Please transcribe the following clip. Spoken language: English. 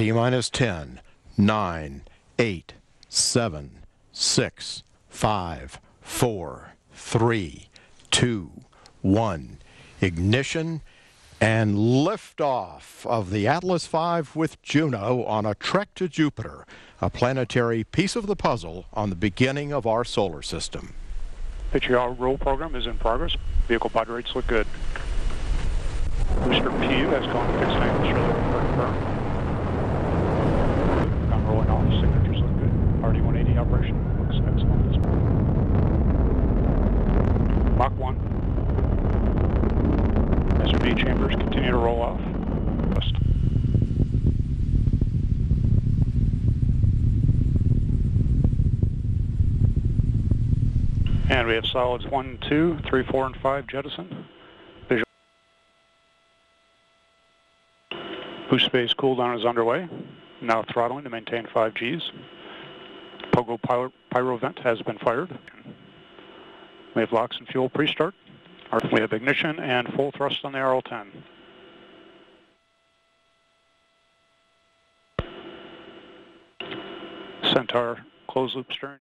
T minus 10, 9, 8, 7, 6, 5, 4, 3, 2, 1. Ignition and liftoff of the Atlas V with Juno on a trek to Jupiter, a planetary piece of the puzzle on the beginning of our solar system. Picture roll program is in progress. Vehicle pod rates look good. Booster PU has gone to fixed angle, the confirm. I'm rolling off, signatures look good. RD-180 operation looks excellent. Mach 1. SRB chambers continue to roll off. West. And we have solids 1, 2, 3, 4, and 5 jettison. Visual. Boost phase cool down is underway. Now throttling to maintain 5 Gs. Pogo pyro, pyro vent has been fired. We have LOX and fuel pre-start. We have ignition and full thrust on the RL-10. Centaur closed loop stern.